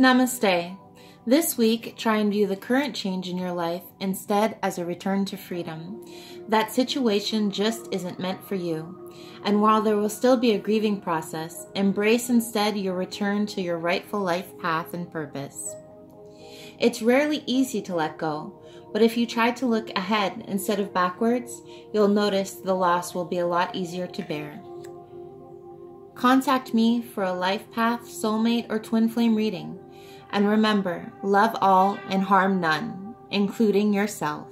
Namaste. This week, try and view the current change in your life instead as a return to freedom. That situation just isn't meant for you. And while there will still be a grieving process, embrace instead your return to your rightful life path and purpose. It's rarely easy to let go, but if you try to look ahead instead of backwards, you'll notice the loss will be a lot easier to bear. Contact me for a life path, soulmate, or twin flame reading. And remember, love all and harm none, including yourself.